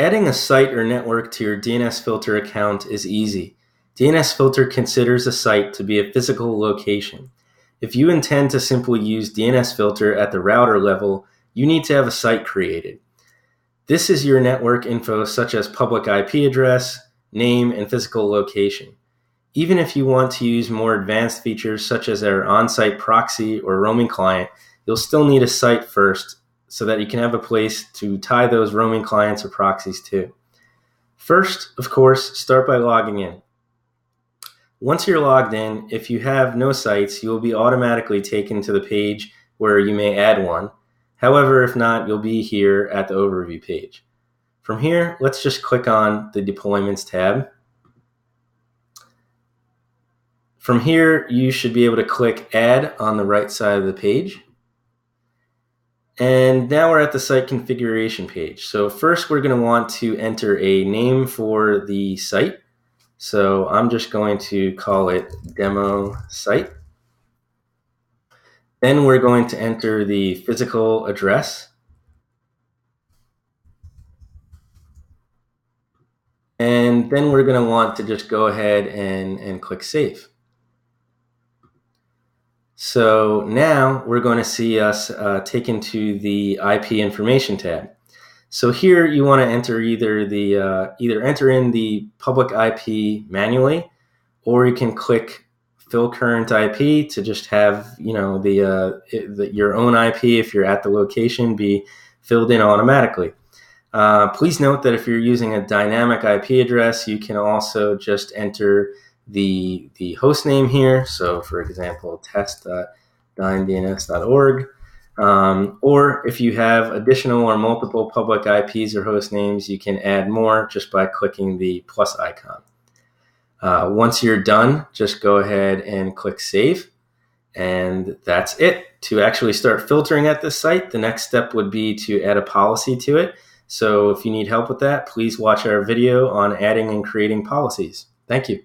Adding a site or network to your DNSFilter account is easy. DNSFilter considers a site to be a physical location. If you intend to simply use DNSFilter at the router level, you need to have a site created. This is your network info such as public IP address, name, and physical location. Even if you want to use more advanced features such as our on-site proxy or roaming client, you'll still need a site first so that you can have a place to tie those roaming clients or proxies to. First, of course, start by logging in. Once you're logged in, if you have no sites, you will be automatically taken to the page where you may add one. However, if not, you'll be here at the overview page. From here, let's just click on the deployments tab. From here, you should be able to click add on the right side of the page. And now we're at the site configuration page. So first we're going to want to enter a name for the site. So I'm just going to call it demo site. Then we're going to enter the physical address. And then we're going to want to just go ahead and, and click save. So now we're going to see us uh, taken to the IP information tab. So here you want to enter either the uh, either enter in the public IP manually, or you can click fill current IP to just have you know the, uh, the your own IP if you're at the location be filled in automatically. Uh, please note that if you're using a dynamic IP address, you can also just enter the, the host name here. So for example, test.dyndns.org. Um, or if you have additional or multiple public IPs or host names, you can add more just by clicking the plus icon. Uh, once you're done, just go ahead and click save. And that's it. To actually start filtering at this site, the next step would be to add a policy to it. So if you need help with that, please watch our video on adding and creating policies. Thank you.